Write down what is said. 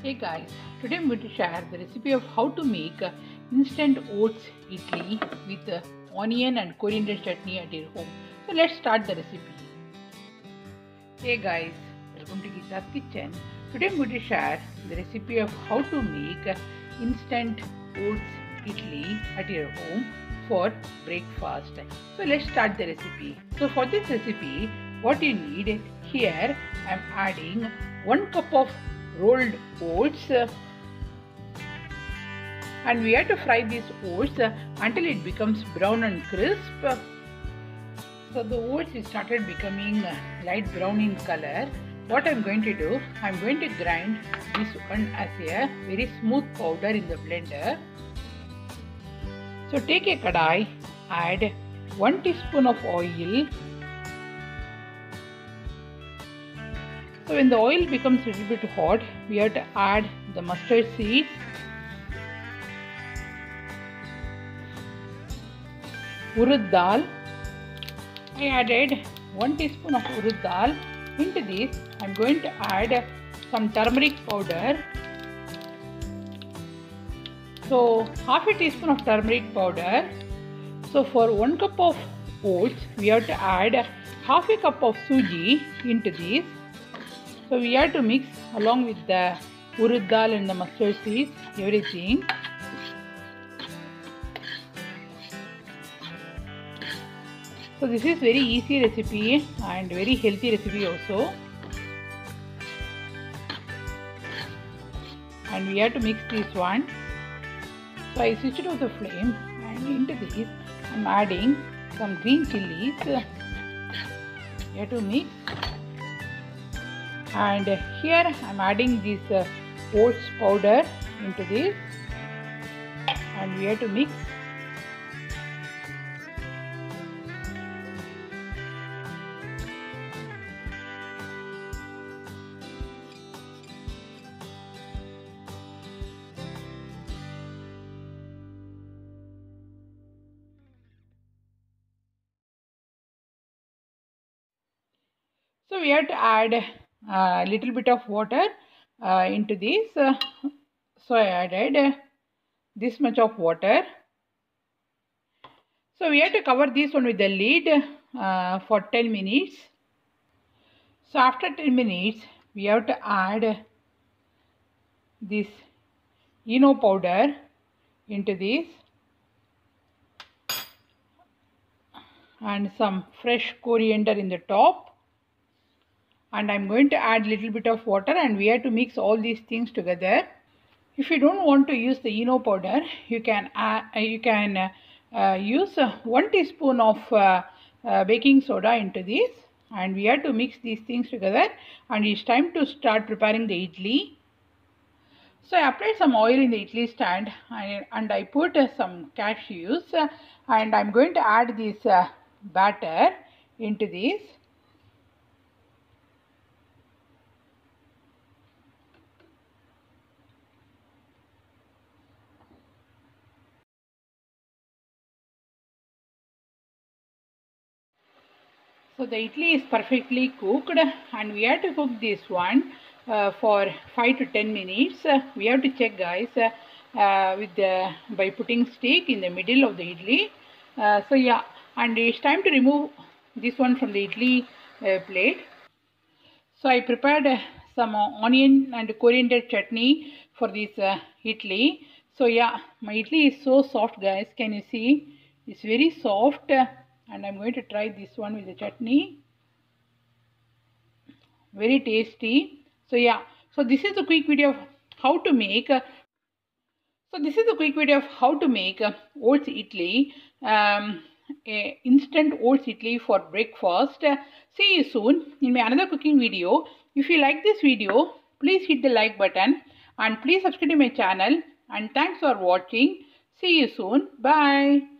Hey guys, today I'm going to share the recipe of how to make instant oats idli with onion and coriander chutney at your home. So let's start the recipe. Hey guys, welcome to Geeta's Kitchen. Today I'm going to share the recipe of how to make instant oats idli at your home for breakfast. So let's start the recipe. So for this recipe, what you need here, I'm adding one cup of rolled oats uh, and we have to fry these oats uh, until it becomes brown and crisp. So the oats started becoming uh, light brown in color. What I'm going to do, I'm going to grind this one as a very smooth powder in the blender. So take a kadai, add 1 teaspoon of oil So when the oil becomes a little bit hot, we have to add the mustard seeds. Urud dal. I added 1 teaspoon of urud dal. Into this, I am going to add some turmeric powder. So half a teaspoon of turmeric powder. So for 1 cup of oats, we have to add half a cup of suji into this. So we have to mix along with the urud dal and the mustard seeds, everything. So this is very easy recipe and very healthy recipe also. And we have to mix this one. So I switched off the flame and into this I am adding some green chilies. You have to mix and here I am adding this uh, oats powder into this. And we have to mix. So we have to add a little bit of water uh, into this. Uh, so I added uh, this much of water. So we have to cover this one with the lid for 10 minutes. So after 10 minutes, we have to add this Eno powder into this and some fresh coriander in the top and I'm going to add little bit of water and we have to mix all these things together. If you don't want to use the Eno powder, you can add, you can uh, uh, use uh, one teaspoon of uh, uh, baking soda into this and we have to mix these things together and it's time to start preparing the idli. So I applied some oil in the idli stand and, and I put uh, some cashews and I'm going to add this batter into this So the idli is perfectly cooked and we have to cook this one uh, for 5 to 10 minutes. Uh, we have to check guys uh, with the, by putting stick in the middle of the idli. so yeah and it's time to remove this one from the idli plate. So I prepared some onion and coriander chutney for this idli. So yeah my idli is so soft guys can you see it's very soft and I'm going to try this one with the chutney. Very tasty. So yeah, so this is a quick video of how to make. Uh, so this is a quick video of how to make uh, oats idli, um, instant oats idli for breakfast. Uh, see you soon in my another cooking video. If you like this video, please hit the like button and please subscribe to my channel. And thanks for watching. See you soon. Bye.